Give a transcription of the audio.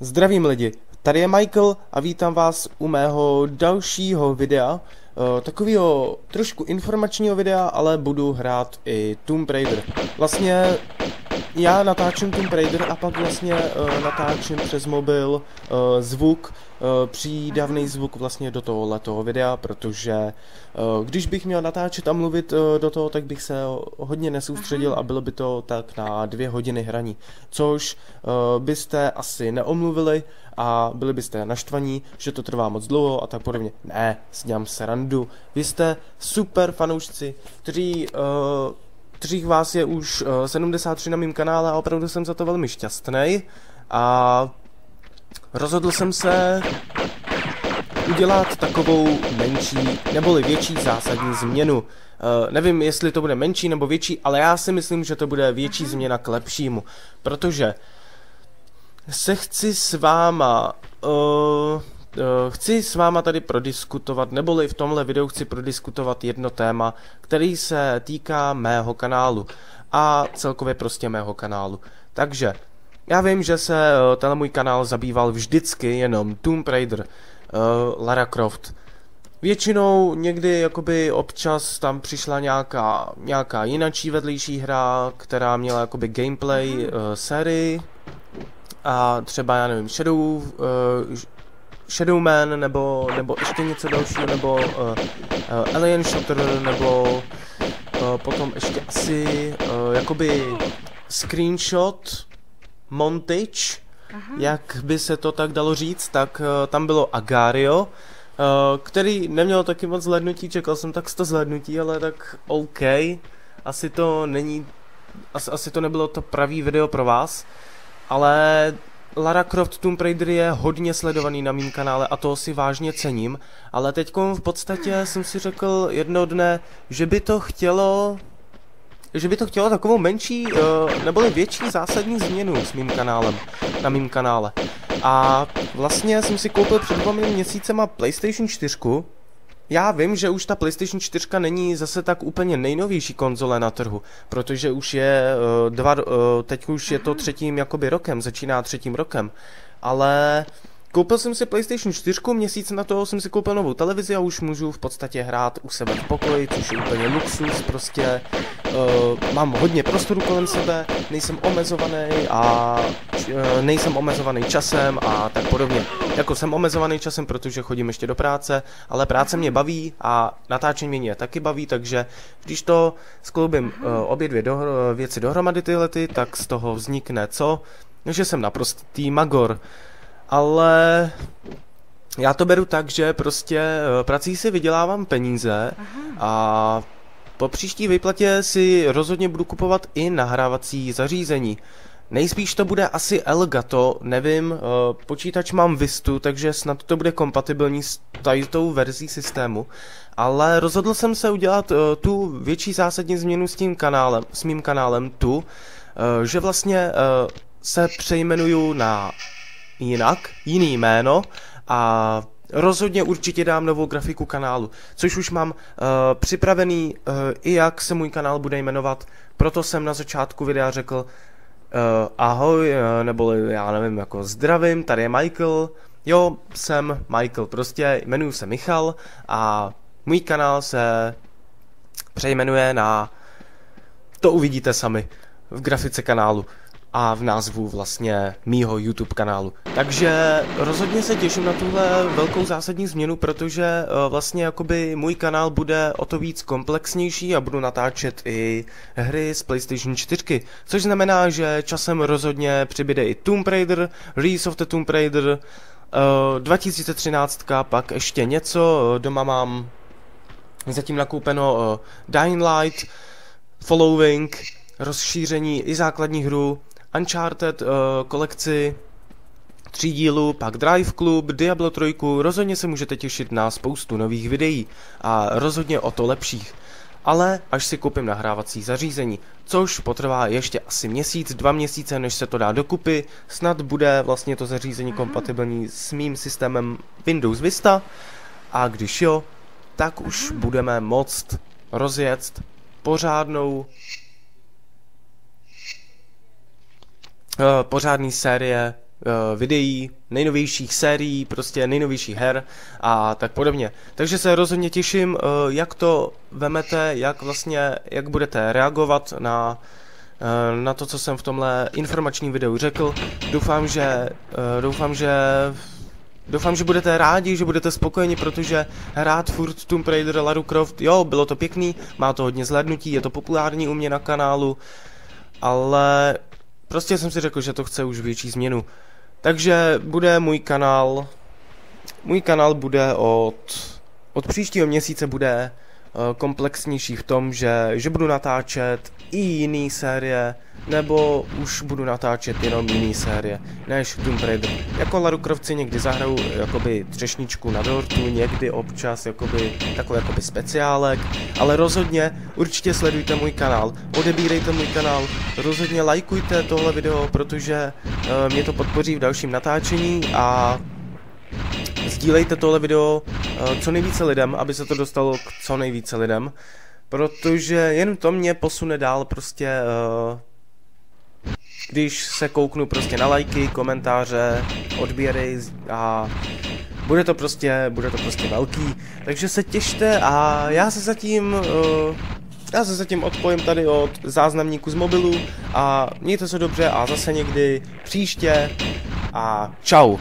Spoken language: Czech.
Zdravím lidi, tady je Michael a vítám vás u mého dalšího videa, uh, takového trošku informačního videa, ale budu hrát i Tomb Raider. Vlastně já natáčím Tomb Raider a pak vlastně uh, natáčím přes mobil uh, zvuk, uh, přídavný zvuk vlastně do toho toho videa, protože uh, když bych měl natáčet a mluvit uh, do toho, tak bych se hodně nesoustředil a bylo by to tak na dvě hodiny hraní, což uh, byste asi neomluvili a byli byste naštvaní, že to trvá moc dlouho a tak podobně. Ne, sněm se randu. Vy jste super fanoušci, kteří uh, kterých vás je už uh, 73 na mém kanále a opravdu jsem za to velmi šťastný. A rozhodl jsem se udělat takovou menší neboli větší zásadní změnu. Uh, nevím, jestli to bude menší nebo větší, ale já si myslím, že to bude větší změna k lepšímu. Protože se chci s váma Uh, chci s váma tady prodiskutovat, neboli v tomhle videu chci prodiskutovat jedno téma, který se týká mého kanálu a celkově prostě mého kanálu. Takže, já vím, že se uh, tenhle můj kanál zabýval vždycky jenom Tomb Raider, uh, Lara Croft. Většinou někdy jakoby občas tam přišla nějaká, nějaká jinačí vedlejší hra, která měla jakoby gameplay uh, sérii a třeba já nevím, Shadow, uh, Shadowman, nebo, nebo ještě něco dalšího, nebo uh, uh, Alien Shooter, nebo uh, potom ještě asi uh, jakoby screenshot montage, Aha. jak by se to tak dalo říct, tak uh, tam bylo Agario, uh, který neměl taky moc zhlednutí, čekal jsem tak 100 zhlednutí, ale tak OK, asi to není, asi, asi to nebylo to pravý video pro vás, ale Lara Croft Tomb Raider je hodně sledovaný na mém kanále a to si vážně cením, ale teď v podstatě jsem si řekl jedno dne, že by to chtělo že by to chtělo takovou menší, uh, neboli větší zásadní změnu s mým kanálem, na mým kanále. A vlastně jsem si koupil před dvěma měsícema PlayStation 4, já vím, že už ta PlayStation 4 není zase tak úplně nejnovější konzole na trhu, protože už je uh, dva, uh, teď už je to třetím jakoby rokem, začíná třetím rokem, ale Koupil jsem si PlayStation 4, měsíc na to jsem si koupil novou televizi a už můžu v podstatě hrát u sebe v pokoji, což je úplně luxus, prostě uh, mám hodně prostoru kolem sebe, nejsem omezovaný a uh, nejsem omezovaný časem a tak podobně. Jako jsem omezovaný časem, protože chodím ještě do práce, ale práce mě baví a natáčení mě taky baví, takže když to skloubím uh, obě dvě do, věci dohromady tyhle, tak z toho vznikne co? Že jsem naprostý magor ale já to beru tak, že prostě prací si vydělávám peníze Aha. a po příští výplatě si rozhodně budu kupovat i nahrávací zařízení. Nejspíš to bude asi Elgato, nevím, eh, počítač mám Vistu, takže snad to bude kompatibilní s tou verzí systému, ale rozhodl jsem se udělat eh, tu větší zásadní změnu s tím kanálem, s mým kanálem tu, že vlastně se přejmenuju na jinak, jiný jméno a rozhodně určitě dám novou grafiku kanálu, což už mám uh, připravený uh, i jak se můj kanál bude jmenovat, proto jsem na začátku videa řekl uh, ahoj, uh, nebo já nevím, jako zdravím, tady je Michael, jo, jsem Michael, prostě jmenuji se Michal a můj kanál se přejmenuje na, to uvidíte sami v grafice kanálu a v názvu vlastně mýho YouTube kanálu. Takže rozhodně se těším na tuhle velkou zásadní změnu, protože uh, vlastně jakoby můj kanál bude o to víc komplexnější a budu natáčet i hry z PlayStation 4, což znamená, že časem rozhodně přibyde i Tomb Raider, Rise of the Tomb Raider, uh, 2013, pak ještě něco, doma mám zatím nakoupeno Dying Light, Following, rozšíření i základní hru, Uncharted uh, kolekci tří dílů, pak Drive Club, Diablo 3, rozhodně se můžete těšit na spoustu nových videí a rozhodně o to lepších. Ale až si koupím nahrávací zařízení, což potrvá ještě asi měsíc, dva měsíce, než se to dá dokupy, snad bude vlastně to zařízení kompatibilní s mým systémem Windows Vista. A když jo, tak už budeme moct rozjet pořádnou Eh, pořádný série videí, nejnovějších sérií, prostě nejnovějších her a tak podobně. Takže se rozhodně těším, uh, jak to vemete, jak vlastně, jak budete reagovat na na to, co jsem v tomhle informačním videu řekl. Doufám, že, doufám, že Doufám, že budete rádi, že budete spokojeni, protože hrát furt Tomb Raider Lara Croft, jo, bylo to pěkný, má to hodně zhlednutí, je to populární u mě na kanálu, ale prostě jsem si řekl, že to chce už větší změnu. Takže bude můj kanál, můj kanál bude od, od příštího měsíce bude komplexnější v tom, že, že budu natáčet i jiný série, nebo už budu natáčet jenom jiný série, než Tomb Raider. Jako Lara Croft si někdy zahraju jakoby třešničku na dortu, někdy občas jakoby takový jakoby speciálek, ale rozhodně určitě sledujte můj kanál, odebírejte můj kanál, rozhodně lajkujte tohle video, protože uh, mě to podpoří v dalším natáčení a sdílejte tohle video co nejvíce lidem, aby se to dostalo k co nejvíce lidem, protože jen to mě posune dál prostě, uh, když se kouknu prostě na lajky, komentáře, odběry a bude to prostě, bude to prostě velký, takže se těšte a já se zatím, uh, já se zatím odpojím tady od záznamníku z mobilu a mějte se dobře a zase někdy příště a čau.